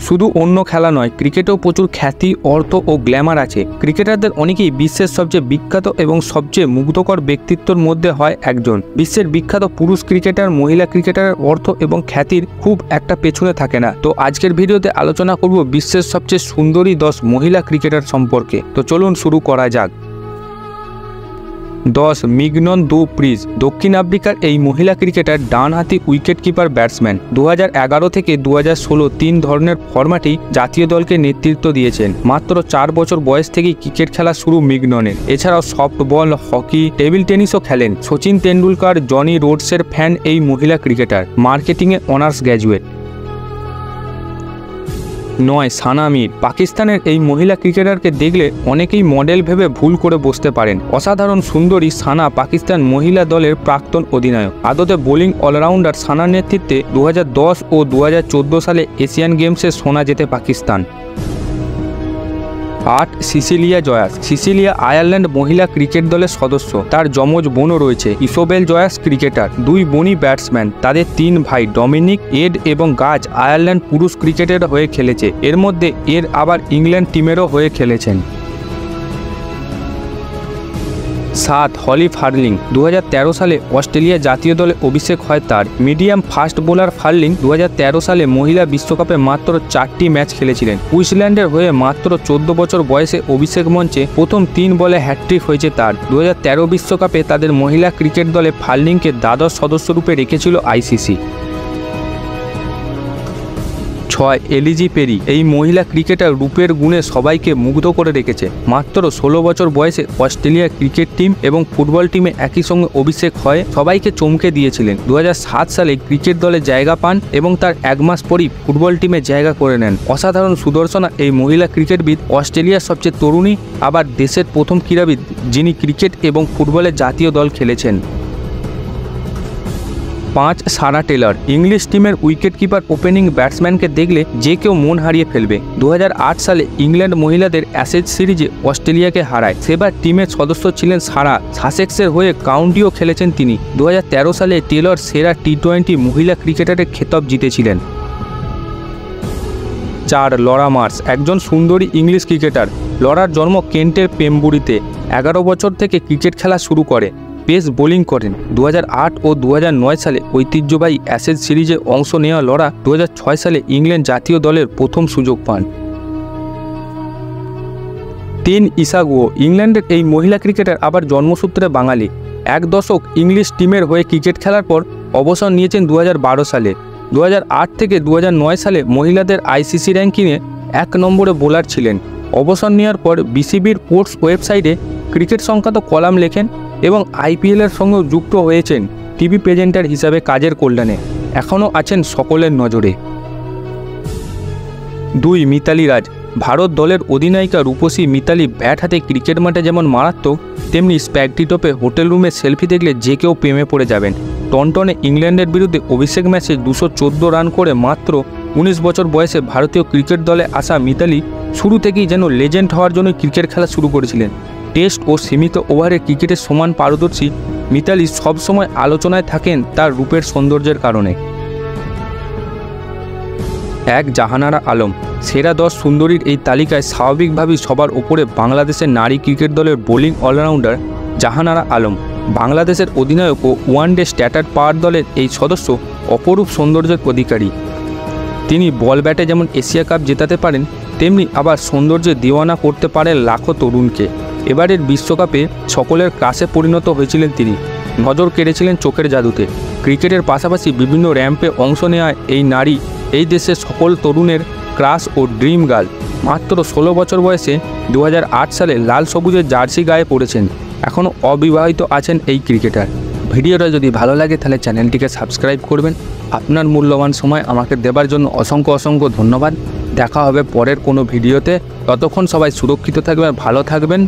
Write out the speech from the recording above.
শুধু অন্য খেলা নয়, ক্রিকেটেও প্রচুর খ্যাতি, অর্থ ও গ্ল্যামার আছে। ক্রিকেটারদের অনেকেই বিশ্বের সবচেয়ে বিখ্যাত এবং সবচেয়ে মুগ্ধকর ব্যক্তিত্বর মধ্যে হয় একজন। বিশ্বের বিখ্যাত পুরুষ ক্রিকেটার, মহিলা ক্রিকেটারের অর্থ এবং খ্যাতির খুব একটা পেছনে থাকে না। তো আজকের ভিডিওতে আলোচনা করব বিশ্বের সবচেয়ে সুন্দরী দশ মহিলা ক্রিকেটার সম্পর্কে। তো চলুন শুরু করা যাক। দশ, মিগনন দু প্রিজ। দক্ষিণ আফ্রিকার এই মহিলা ক্রিকেটার ডানহাতি উইকেট কিপার ব্যাটসম্যান। দু হাজার এগারো থেকে দু তিন ধরনের ফরম্যাটেই জাতীয় দলকে নেতৃত্ব দিয়েছেন। মাত্র চার বছর বয়স থেকেই ক্রিকেট খেলা শুরু মিগননের। এছাড়াও সফটবল, হকি, টেবিল টেনিসও খেলেন। সচিন তেন্ডুলকার, জনি রোডসের ফ্যান এই মহিলা ক্রিকেটার। মার্কেটিংয়ে honours graduate. নয় সানা মির পাকিস্তানের এই মহিলা ক্রিকেটারকে দেখলে অনেকেই মডেল ভেবে ভুল করে বসতে পারেন। অসাধারণ সুন্দরী সানা পাকিস্তান মহিলা দলের প্রাক্তন অধিনায়ক। আদতে বোলিং অলরাউন্ডার সানার নেতৃত্বে দু হাজার দশ ও দু হাজার চোদ্দ সালে এশিয়ান গেমসে শোনা যেতে পাকিস্তান। আট সিসিলিয়া জয়াস। সিসিলিয়া আয়ারল্যান্ড মহিলা ক্রিকেট দলের সদস্য। তার যমজ বোনও রয়েছে, ইসোবেল জয়াস ক্রিকেটার। দুই বনি ব্যাটসম্যান, তাদের তিন ভাই ডমিনিক, এড এবং গাজ আয়ারল্যান্ড পুরুষ ক্রিকেটের হয়ে খেলেছে। এর মধ্যে এর আবার ইংল্যান্ড টিমেরও হয়ে খেলেছেন। সাত হলি ফার্লিং দু হাজার তেরো সালে অস্ট্রেলিয়া জাতীয় দলে অভিষেক হয় তার। মিডিয়াম ফাস্ট বোলার ফার্লিং দু হাজার তেরো সালে মহিলা বিশ্বকাপে মাত্র চারটি ম্যাচ খেলেছিলেন। কুইসল্যান্ডের হয়ে মাত্র চোদ্দ বছর বয়সে অভিষেক মঞ্চে প্রথম তিন বলে হ্যাট্রিক হয়েছে তার। দু বিশ্বকাপে তাদের মহিলা ক্রিকেট দলে ফার্লিংকে দ্বাদশ সদস্যরূপে রেখেছিল আইসিসি। ছয় এলিজি পেরি এই মহিলা ক্রিকেটার রূপের গুণে সবাইকে মুগ্ধ করে রেখেছে। মাত্র ষোলো বছর বয়সে অস্ট্রেলিয়া ক্রিকেট টিম এবং ফুটবল টিমে একই সঙ্গে অভিষেক হয়ে সবাইকে চমকে দিয়েছিলেন। দু হাজার সাত সালে ক্রিকেট দলে জায়গা পান এবং তার এক মাস পরই ফুটবল টিমে জায়গা করে নেন। অসাধারণ সুদর্শনা এই মহিলা ক্রিকেটবিদ অস্ট্রেলিয়ার সবচেয়ে তরুণী, আবার দেশের প্রথম ক্রীড়াবিদ যিনি ক্রিকেট এবং ফুটবলের জাতীয় দল খেলেছেন। পাঁচ সারা টেলর। ইংলিশ টিমের উইকেট কিপার ওপেনিং ব্যাটসম্যানকে দেখলে যে কেউ মন হারিয়ে ফেলবে। দু হাজার আট সালে ইংল্যান্ড মহিলাদের অ্যাসেজ সিরিজে অস্ট্রেলিয়াকে হারায়। সেবার টিমের সদস্য ছিলেন সারা সাসেক্সের হয়ে কাউন্টিও খেলেছেন তিনি। দু হাজার তেরো সালে টেলর সেরা টি টোয়েন্টি মহিলা ক্রিকেটারের খেতাব জিতেছিলেন। চার, লরা মার্স, একজন সুন্দরী ইংলিশ ক্রিকেটার। লরার জন্ম কেন্টের পেম্বুরিতে এগারো বছর থেকে ক্রিকেট খেলা শুরু করে। পেস বোলিং করেন। দু হাজার আট ও দু হাজার নয় সালে ঐতিহ্যবাহী অ্যাসেজ সিরিজে অংশ নেওয়া লড়া দু হাজার ছয় সালে ইংল্যান্ড জাতীয় দলের প্রথম সুযোগ পান। তিন ইসাগুও, ইংল্যান্ডের এই মহিলা ক্রিকেটার আবার জন্মসূত্রে বাঙালি। এক দশক ইংলিশ টিমের হয়ে ক্রিকেট খেলার পর অবসর নিয়েছেন দু হাজার বারো সালে। দু হাজার আট থেকে দু হাজার নয় সালে মহিলাদের আইসিসি র্যাঙ্কিংয়ে এক নম্বরে বোলার ছিলেন। অবসর নেওয়ার পর বিসিবির স্পোর্টস ওয়েবসাইটে ক্রিকেট সংক্রান্ত কলাম লেখেন এবং আইপিএলের সঙ্গেও যুক্ত হয়েছেন টিভি প্রেজেন্টার হিসাবে কাজের কল্যাণে। এখনও আছেন সকলের নজরে। দুই মিতালি রাজ, ভারত দলের অধিনায়িকা রূপসী মিতালি ব্যাট হাতে ক্রিকেট মাঠে যেমন মারাত্মক, তেমনি স্প্যাগটিটপে হোটেল রুমে সেলফি দেখলে যে কেউ প্রেমে পড়ে যাবেন। টনটনে ইংল্যান্ডের বিরুদ্ধে অভিষেক ম্যাচে দুশো রান করে মাত্র উনিশ বছর বয়সে ভারতীয় ক্রিকেট দলে আসা মিতালি শুরু থেকেই যেন লেজেন্ড হওয়ার জন্য ক্রিকেট খেলা শুরু করেছিলেন। টেস্ট ও সীমিত ওভারে ক্রিকেটের সমান পারদর্শী মিতালি সবসময় আলোচনায় থাকেন তার রূপের সৌন্দর্যের কারণে। এক জাহানারা আলম, সেরা দশ সুন্দরীর এই তালিকায় স্বাভাবিকভাবেই সবার ওপরে বাংলাদেশের নারী ক্রিকেট দলের বোলিং অলরাউন্ডার জাহানারা আলম। বাংলাদেশের অধিনায়ক ও ওয়ান ডে স্ট্যাটার্ড পাওয়ার দলের এই সদস্য অপরূপ সৌন্দর্যের অধিকারী। তিনি বল ব্যাটে যেমন এশিয়া কাপ জেতাতে পারেন, তেমনি আবার সৌন্দর্যে দিওয়ানা করতে পারে লাখো তরুণকে। এবারের বিশ্বকাপে সকলের ক্রাসে পরিণত হয়েছিলেন তিনি। নজর কেড়েছিলেন চোখের জাদুতে। ক্রিকেটের পাশাপাশি বিভিন্ন র্যাম্পে অংশ নেওয়া এই নারী এই দেশের সকল তরুণের ক্রাস ও ড্রিম গার্ল। মাত্র ষোলো বছর বয়সে দু হাজার আট সালে লাল সবুজের জার্সি গায়ে পড়েছেন। এখনও অবিবাহিত আছেন এই ক্রিকেটার। ভিডিওটা যদি ভালো লাগে তাহলে চ্যানেলটিকে সাবস্ক্রাইব করবেন। আপনার মূল্যবান সময় আমাকে দেবার জন্য অসংখ্য অসংখ্য ধন্যবাদ। দেখা হবে পরের কোনো ভিডিওতে। ততক্ষণ সবাই সুরক্ষিত থাকবেন, ভালো থাকবেন।